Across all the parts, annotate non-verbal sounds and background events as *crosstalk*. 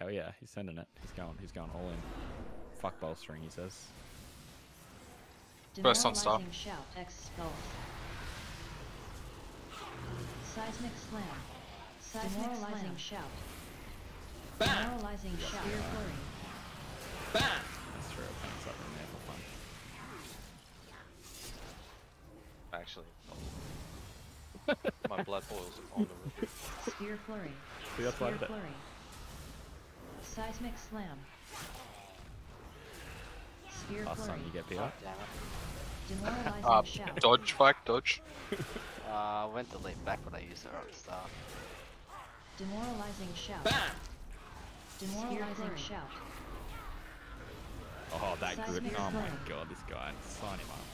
Hell yeah, he's sending it. He's going. He's going all in. Fuck bolstering, he says. First on stop. Shout. Expel. Seismic slam. Seismic Demoralizing shout. Demoralizing shout. Spear flurry. Let's throw pants up in there for fun. Actually, *laughs* my blood boils on the roof. Spear flurry. See, that's Spear flurry. Seismic slam. Spear Last flurry. time you get beat God up. damn it. Demoralizing Uh, dodge, back, dodge. *laughs* Uh, I went to leap back when I used the rock star. Demoralizing shout. Demoralizing shout. Oh, that grip. Seismic Oh my slam. god, this guy. Sign him up.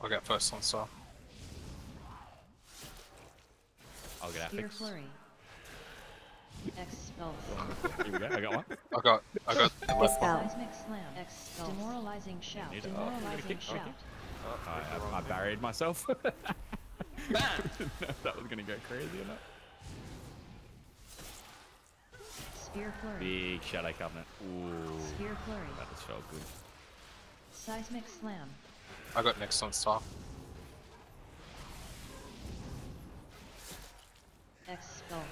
I'll get first on star. I'll get Spear flurry. Expel. Here we go. I got one. I got, I got the left one. Dispel. Seismic slam. Expel. Demoralizing shout. need it. Oh, you're gonna Demoralizing shout. Oh, I, I, I buried myself. *laughs* if that was gonna go crazy or not. Spear flurry. Big Shadow Covenant. Ooh. Spear flurry. That just felt good. Seismic slam. I got next on star. Expel.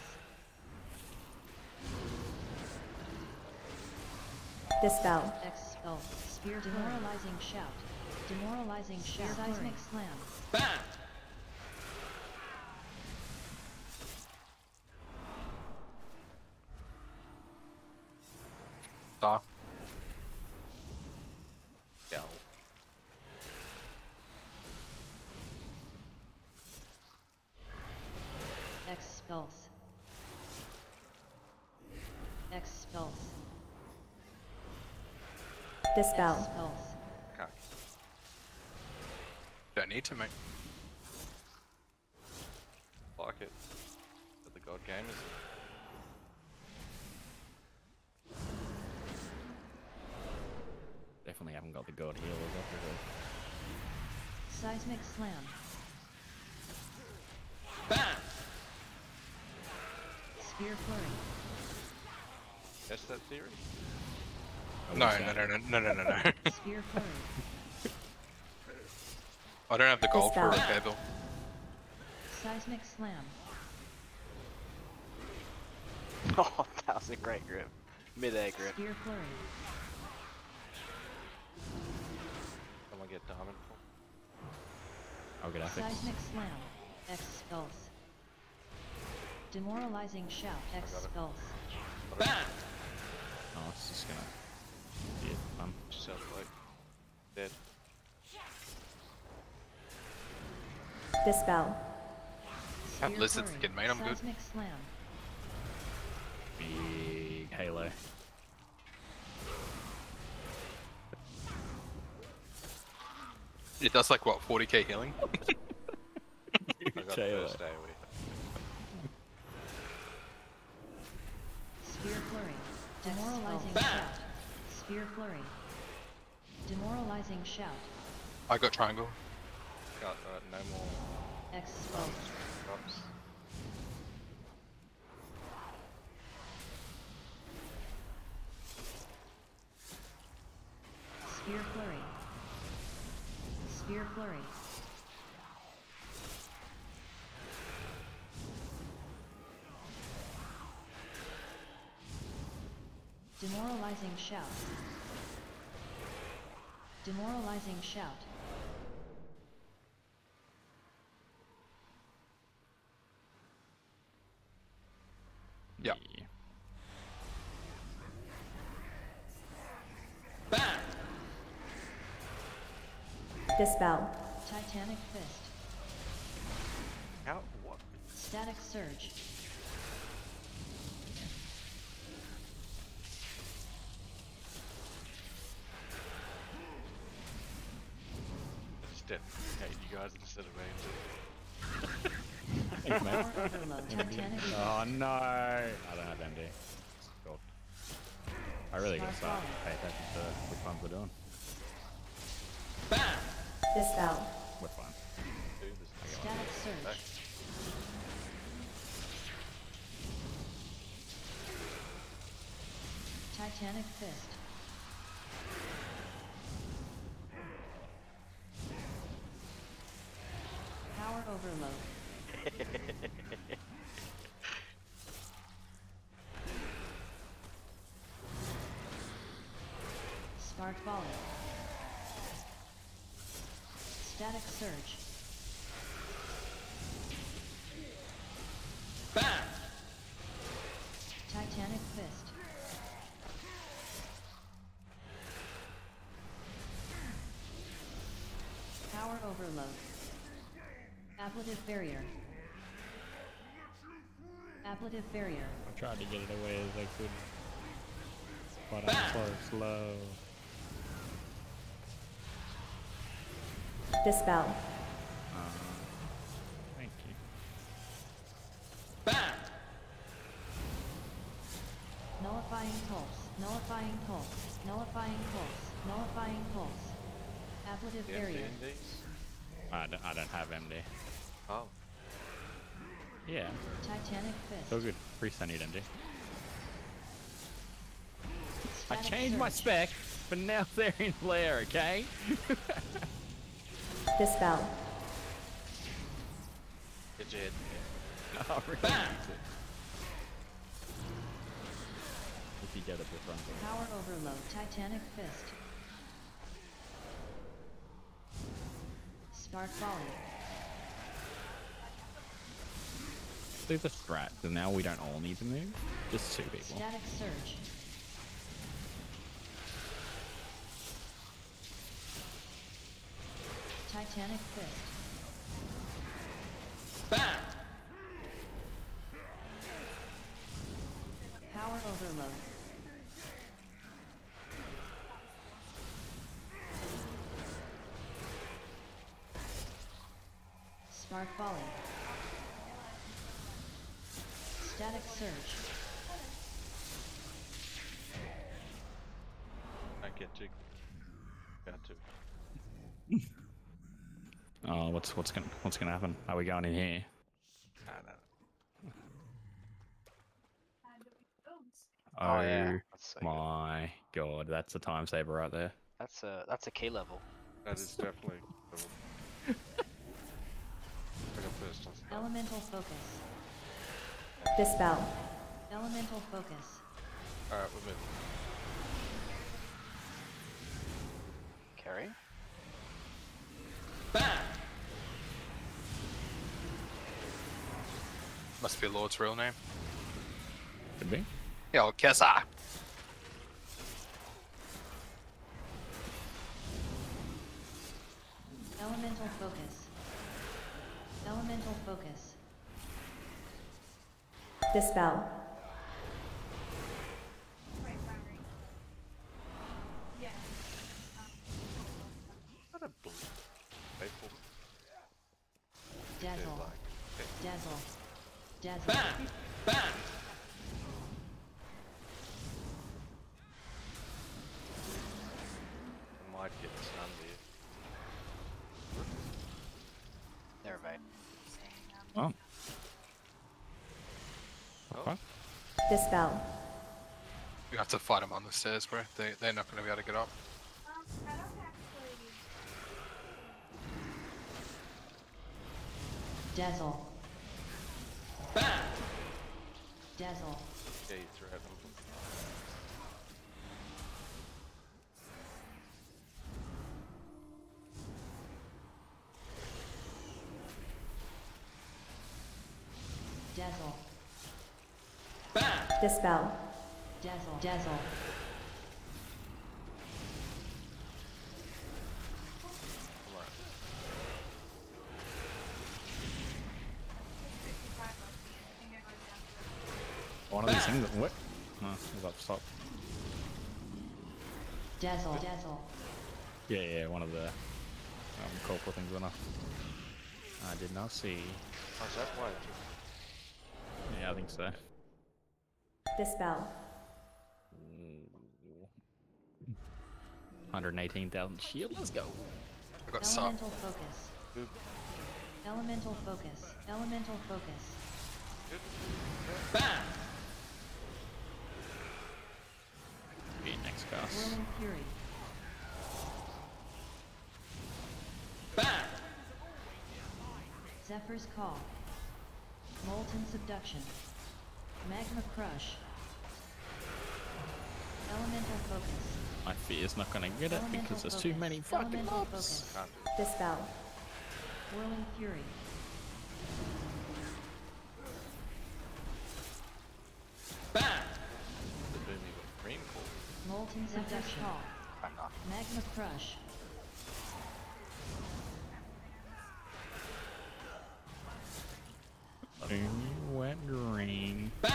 Dispel. Expel. Spear demoralizing shout. Demoralizing shout. Seismic slam. Star. Yeah. Dispel. Okay. Don't need to, mate. Like it. But the god game is Definitely haven't got the god healers up here. Seismic slam. Spear flurry. Test that theory? No, no, no, no, no, no, no, no. *laughs* I don't have the gold for a Dispel. repair bill. Seismic slam. *laughs* Oh, that was a great grip. Mid-air grip. Spear flurry. Someone get diamond for? I'll get affix. Seismic slam. Expels. Demoralizing shout. Expels. Oh, it's just gonna be a fun. South Lake. Dead. Dispel. Have Spear lizards flurry. again, mate, I'm good. Seismic slam. Big halo. It does like what, 40k healing? *laughs* *laughs* I got Halo. first AoE. Spear flurry. Demoralizing shout. Spear flurry. Demoralizing shout. I got triangle. Got uh, no more Expel. drops. Spear flurry. Spear flurry. Demoralizing shout. Demoralizing shout. Yeah. Dispel. Titanic fist. How? What? Static surge. dedicated you guys instead of AMD. Oh no! I don't have MD. God. I really gotta start paying attention to which ones we're doing. BAM! This out. We're fine. Static surge. Titanic fist. Overload. Spark Volley. Static Surge. Titanic Fist. Power Overload. Ablative Barrier. Ablative Barrier. I tried to get it away as I could. But I'm so slow. Dispel. Uh, thank you. Nullifying Pulse. Nullifying Pulse. Nullifying Pulse. Nullifying Pulse. Ablative Barrier. I don't, I don't have MD. Oh. Yeah, Titanic Fist. so good. Priest, I need MD. I Static changed my spec, but now *laughs* they're in Lair, okay? Dispel. Get your head oh, really? If you get it before I'm Power Overload. Titanic Fist. Spark Volley. Do the strat, so now we don't all need to move. Just two people. Static Surge. Titanic Fist. Bam! Power Overload. Spark Volley. Static Surge. I get to. Got to. *laughs* Oh, what's what's gonna what's gonna happen? Are we going in here? I know. Oh, Oh, yeah. That's so good. my god, that's a time saver right there. That's a that's a K level. That is definitely. Like a *laughs* first on Elemental Focus. Dispel. Elemental Focus. Alright, we're moving. Carry. Bam! Must be Lord's real name. Could be. Yo, Kessa. Elemental Focus. Elemental Focus. Dispel. What a bull. Faithful. Dazzle. like. Dazzle. Dazzle. I might get stunned here. Never mind. Oh. Oh. Dispel. We have to fight him on the stairs, bro. They, they're not going to be able to get up. Dazzle. Dazzle. Yeah, you Dispel. Dazzle. Dazzle. One of these things. What? No, is up. Stop. Dazzle. Dazzle. Yeah, yeah. One of the um, corporal things went off. I did not see. Oh, is that why? Yeah, I think so. Dispel. 118,000 shield. Let's go. I got sucked. Elemental Focus. Boop. Elemental Focus. Elemental Focus. Bam. be a next cast. Whirling Fury. Zephyr's Call. Molten Subduction. Magma Crush. Elemental Focus. My fear's not gonna get it Elemental because there's focus. too many fucking Elemental mobs. focus. Can't do it. Dispel. Whirling Fury. The booming green call. Molten Subduction. I'm not. Magma Crush. Only wet green. Go.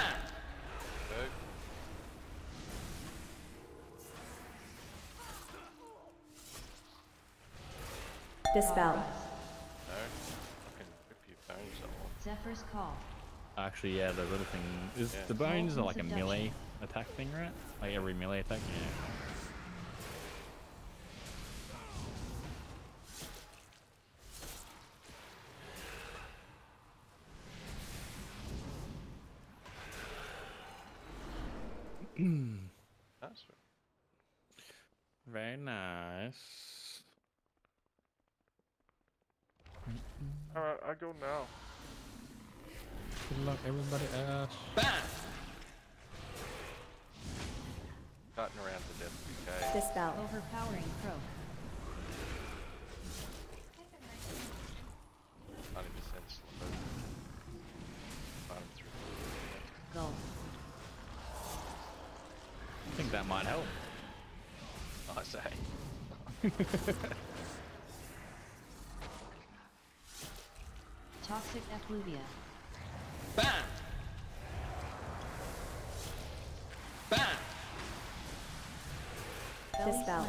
Dispel. No. I rip your bones off. Zephyr's Call. Actually, yeah, the little thing is Yeah. the bones are like a Molten melee attack thing, right? Like every melee attack. Yeah. *clears throat* That's right. Very nice. Alright, I go now. Good luck, everybody uh, else. Cutting around to death, okay? Dispel. Overpowering Croak. 90% slipper. Run through. Gulp. I think that might help. I eh? say. *laughs* Toxic Effluvia. Belly Dispel. Slam.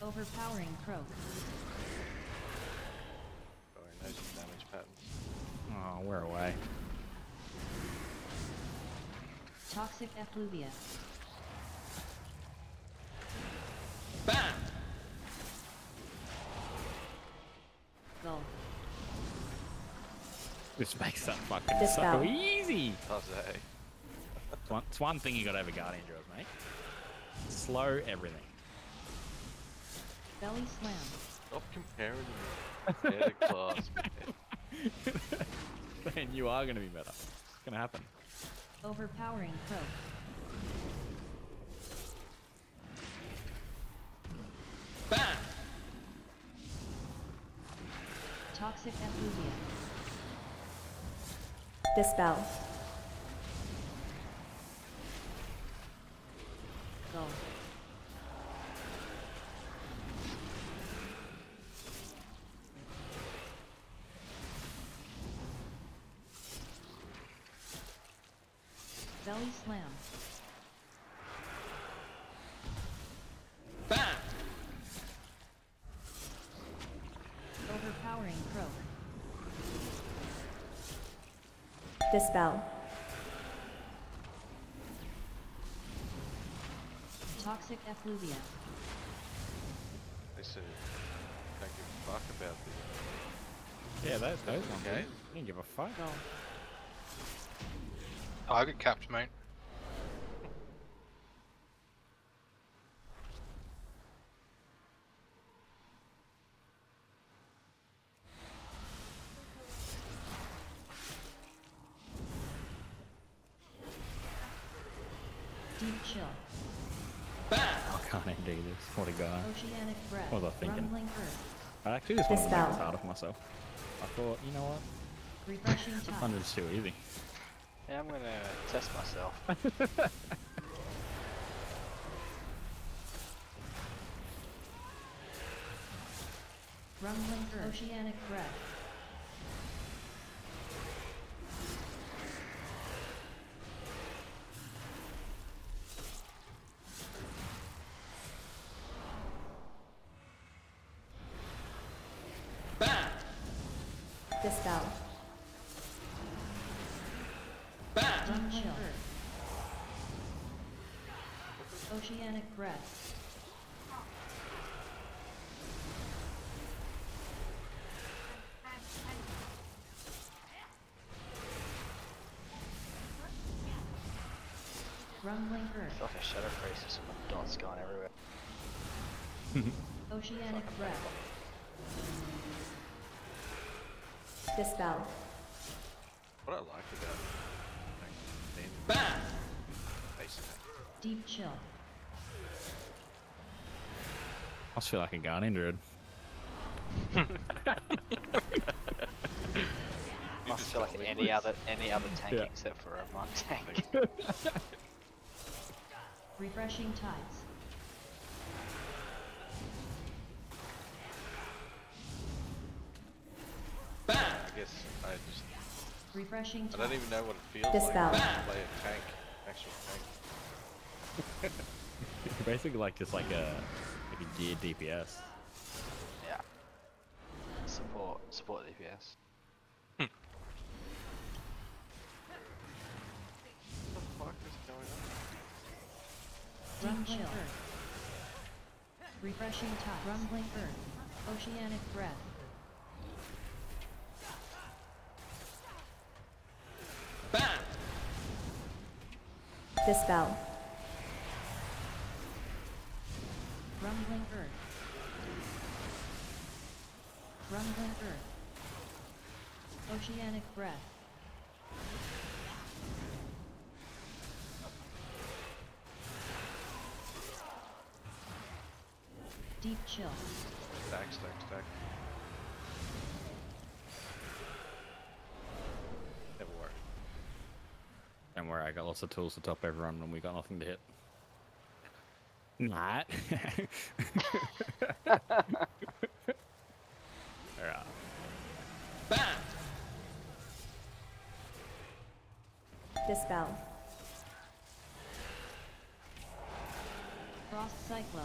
Overpowering Croak. Oh, he knows his damage patterns. Oh, we're away. Toxic Effluvia. This makes that fucking Dispel. so easy. Does? It's one, it's one thing you got over Guardian Jaws, mate. Slow everything. Belly Slam. Stop comparing me. Better class. *laughs* man. Man, you are gonna be better. It's gonna happen. Overpowering Croak. Toxic Effluvia. Dispel. Gulp. Belly Slam. Overpowering Croak. Dispel. Toxic Effluvia. They said, don't give a fuck about the Yeah, those, those ones. Okay. You didn't give a fuck. Oh, I get capped, mate. Deep Chill. I can't even do this. What a guy. Breath. What was I thinking? I actually just wanted to make Dispel. this harder for myself. I thought, you know what? Refreshing Tide. 100's too easy. Yeah, I'm gonna test myself. *laughs* Rumbling Earth. Oceanic Breath. Dispel. Bam! Oceanic Breath. Rumbling Earth. It's like a shadow crisis dots everywhere. Oceanic Breath. Dispel. What I like about like, them face attack. Deep chill. I just feel like a Guardian Druid. *laughs* I feel like any other any other tank Yeah. except for a monk tank. Refreshing tides. I guess I just Refreshing I don't even know what it feels Dispel. like to play a tank, actual tank. *laughs* Basically, like just like a like a geared DPS. yeah. Support support DPS. What the fuck is going on? Rumbling earth. Refreshing tides. Rumbling earth. Oceanic breath. Dispel. Rumbling earth. Rumbling earth. Oceanic breath. Deep chill. Stack, stack, stack. Never work. Don't worry, I got lots of tools to top everyone when we got nothing to hit. Not. Alright. Dispel. Frost cyclone.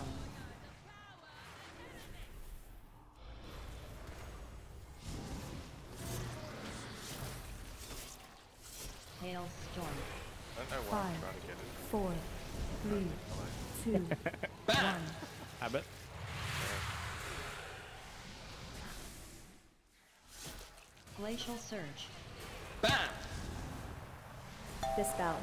Hailstorm. I don't know why I'm Five. trying to get it. Four. Three. Two. *laughs* One. Habit. Glacial surge. Bam! Dispel.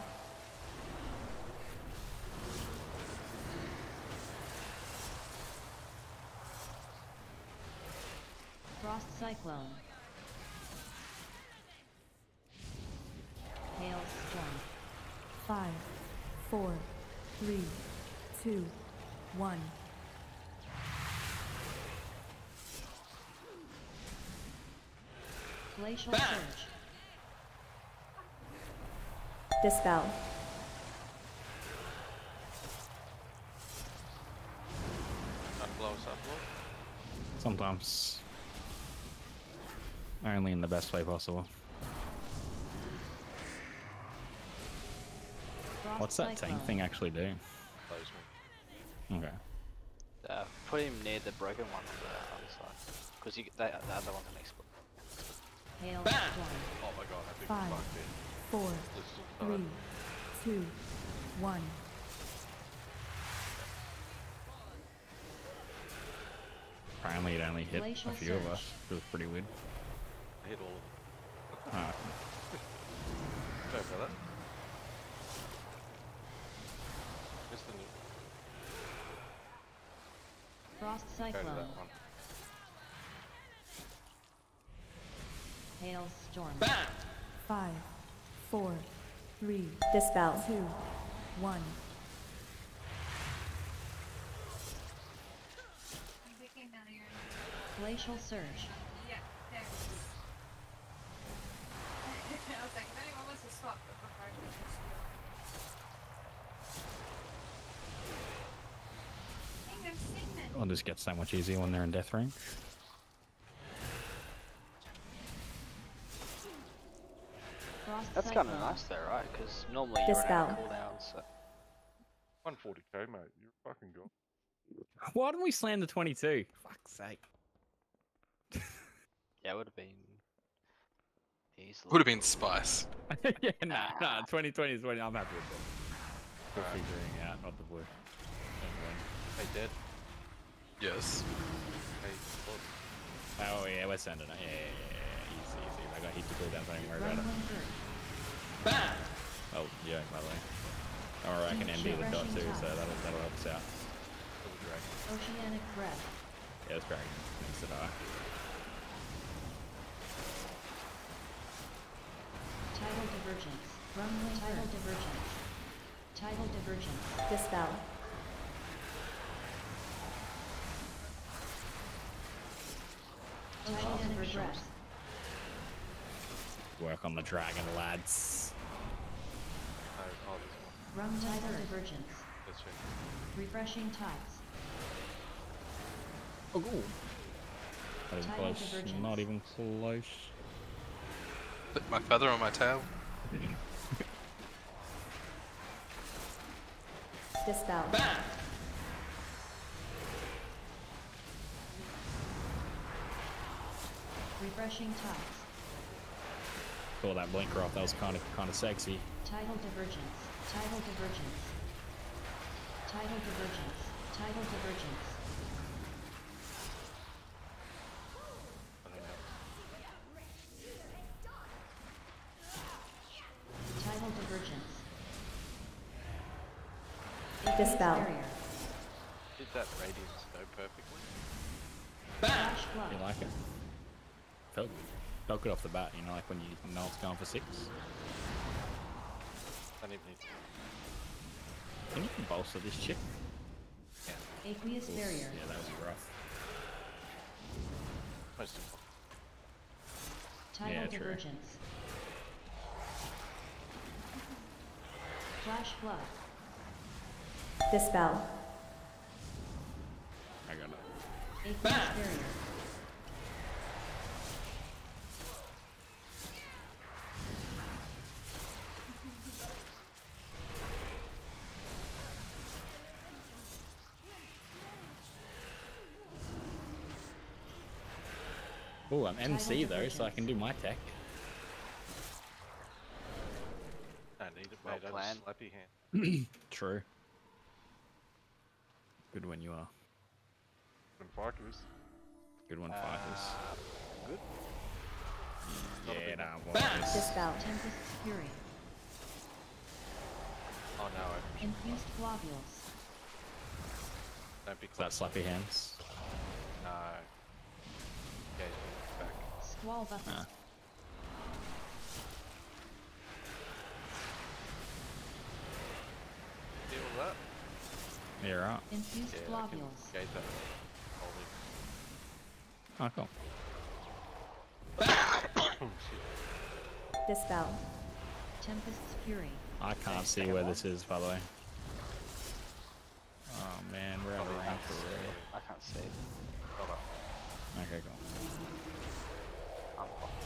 Frost cyclone. Hailstorm. Five. Four. Three. Two. One. Glacial surge. Dispel. Unblow us up, look. Sometimes. Only in the best way possible. What's that tank thing actually do? Close me. Okay. Uh, put him near the broken one on the other side. Because you they, the other one can explode. Hailstorm. Oh my god, I think Five. we fucked it. Four. Let's. Two. One. Apparently it only hit Glacial a few of us. It was pretty weird. I hit all of them. Alright. Sorry for that. Just the Frost go to that cyclone. one. Hailstorm. Five. Four. Three. Dispel. Two. One. Glacial surge. Yeah, there. *laughs* I was like, if anyone wants to swap the book I think I'm seeing that. It'll just get so much easier when they're in death range. That's kind of nice though, right? Because normally you're Dispel. on cooldown, so 140k, mate. You're a fucking god. Why didn't we slam the 22? Fuck's sake. yeah, it would have been easily. Would have been spice. *laughs* yeah, nah, nah, 2020 is 20. I'm happy with it. We're figuring out, not the blue. Hey, dead. Yes. Hey, look. Oh, yeah, we're sending it. Yeah, yeah, yeah, yeah. Easy, easy. I got heaps of cooldowns, don't even worry about it. Rumbling earth. Oh, yeah, by the way. Or I can NB the dot Refreshing too, so that'll, that'll help us out. Double dragon. Oceanic breath. Yeah, it's dragon. Needs to die. Tidal divergence. Runway tidal divergence. Tidal divergence. Dispel. Tidal divergence. Oh, Work on the dragon, lads. No, oh, this one. Rum tidal divergence. This way. Refreshing tides. Oh, cool. Not even close. Not even close. Put my feather on my tail. Dispel. Refreshing tides. Saw that blinker off. That was kind of kind of sexy. Tidal divergence. Tidal divergence. Tidal divergence. Tidal divergence. I don't. Tidal divergence. Dispel. Did that radiance go perfectly? Flash flood. You like it? Felt good. Felt good off the bat. You know, like when you know it's going for six. I need to. Can you bolster this chick? Aqueous barrier. Yeah, that was rough. Most of Tidal Yeah, true. divergence. Flash flood. Dispel. I got it. Aqueous barrier. Oh, I'm MC though, so I can do my tech. I need it, Well mate. I planned. just slappy hand. *clears throat* *clears throat* True. Good when you are. From Farkus. Good one, Uh. Good. Yeah, big nah, one. boys. Dispel. Tempest's fury. Oh no, I Infused globules. don't be Is that slappy hands? No. Okay, back. Squall buffet. Ah. Deal with that? Yeah, right. Infused Yeah, I can globules. gate that. Holy. Oh, cool. Dispel. Tempest's fury. I can't see where this is, by the way. Oh man, we're out of range for real. I can't see. Hold up. Okay, cool. I'm fucked.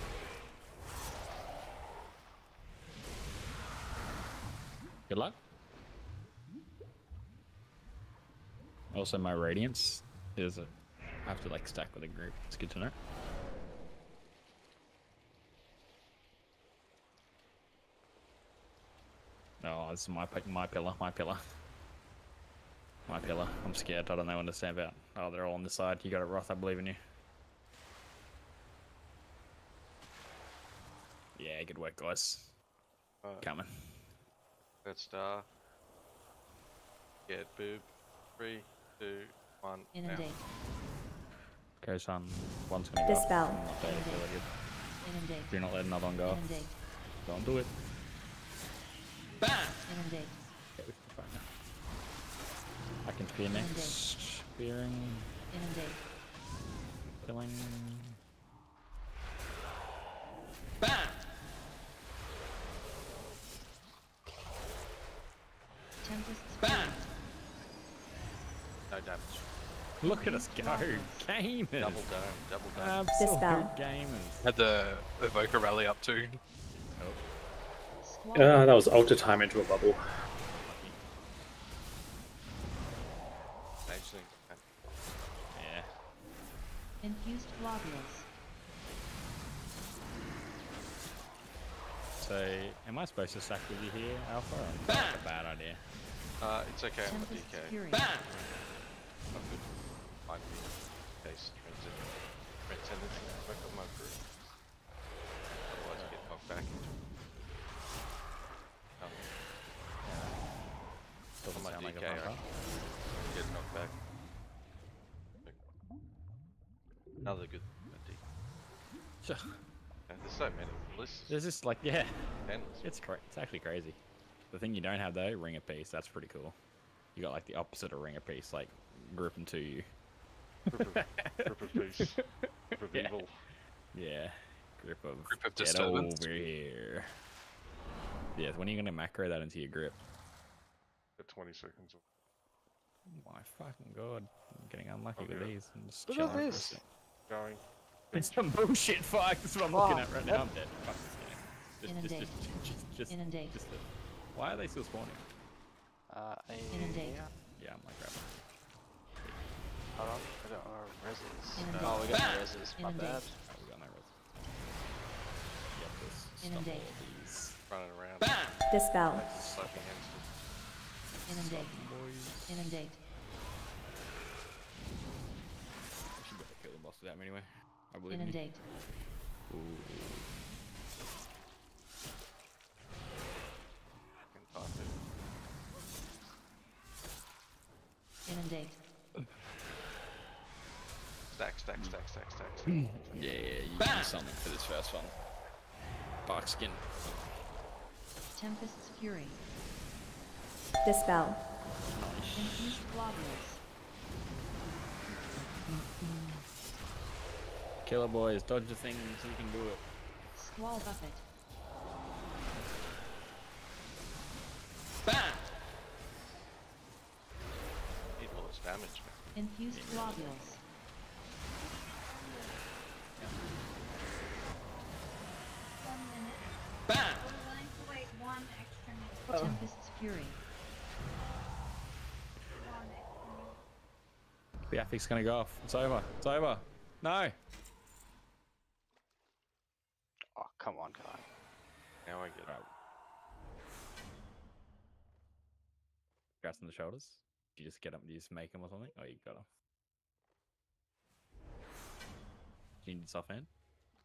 Good luck. Also, my radiance is a. I have to like stack with a group. It's good to know. Oh, this is my my pillar, my pillar, my pillar. I'm scared. I don't know when to stamp out. Oh, they're all on the side. You got it, Roth. I believe in you. Yeah, good work, guys. Coming. Red star. Get boob. Three, two, one. now. Inundate. Goes on. One's gonna go. up. Dispel. I'm not doing it, feel like it. Inundate. You're not letting another one go, off, Inundate. don't do it. Inundate. Okay, we can find now. I can fear next. Fearing, Inundate. killing. Tempest's fury. No damage. Look at us go, gamers! Double dome. Double dome. Absolute Dispel. gamers. Had the evoker rally up too. Squall Uh, that was ultra time into a bubble. Actually, Yeah. Infused globules. So, am I supposed to stack with you here, Alpha? Or is that a bad idea. uh, it's okay on the Tempest's DK. fury. I'm good. Might be in case transcendent, transcendence back up my crew. Otherwise, I get knocked back into. Um, Make a DK, fun I part. get knocked back. Another good D. Sure. So many. Lists There's just like yeah, endless. it's cra- it's actually crazy. The thing you don't have though, ring of peace. That's pretty cool. You got like the opposite of ring of peace, like gripping to you. Grip of, grip of peace. *laughs* Grip of Yeah. evil. Yeah, grip of Grip of get disturbance. over here. Yeah, when are you gonna macro that into your grip? At 20 seconds. Oh my fucking god, I'm getting unlucky Okay. with these. I'm just Look at chilling for a this. Going. It's some bullshit fuck. That's what I'm looking Oh, at right now. I'm dead. Fuck this game. Just, Inundate. just, just, just, just, Inundate. just the- why are they still spawning? Uh, Inundate. yeah. Yeah, I'm like grabbing. Hold on. I got our reses. Inundate. Oh, we got no reses. My Inundate. bad. Oh, we got no res. Yep, this. Stop Inundate. all these. Running around. Dispel. Slapping hamsters. Inundate. Inundate. I should better kill the boss with them anyway. I believe me. Inundate. Ooh. Fucking type it. Inundate. Stack, stack, stack, stack, stack. stack. Yeah, you do something for this first one. Barkskin. Tempest's Fury. Dispel. Infused Killer boys, dodge the things, so you can do it. Squall Buffet. Need all this damage, man. Infused globules. One minute. We're willing to wait one extra minute. Tempest's Fury. One extra minute. The affix's gonna go off. It's over. It's over. No. Oh, come on, guy. Now I get it. Right. Grabs on the shoulders. Do you just get up? Do you just make him or something? Oh, you got him. Do you need soft hand?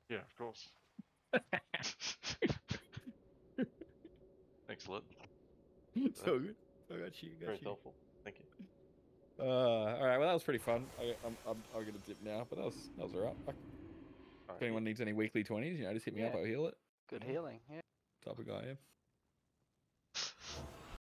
Yeah, of course. Thanks a lot. *laughs* so good. I got you. Very helpful. Thank you. Uh, all right. Well, that was pretty fun. I, I'm, I'm, I'm gonna dip now, but that was that was alright. If Alright, anyone needs any weekly twenties, you know, just hit me up. I'll heal it. Good healing. Yeah. Type of guy I am.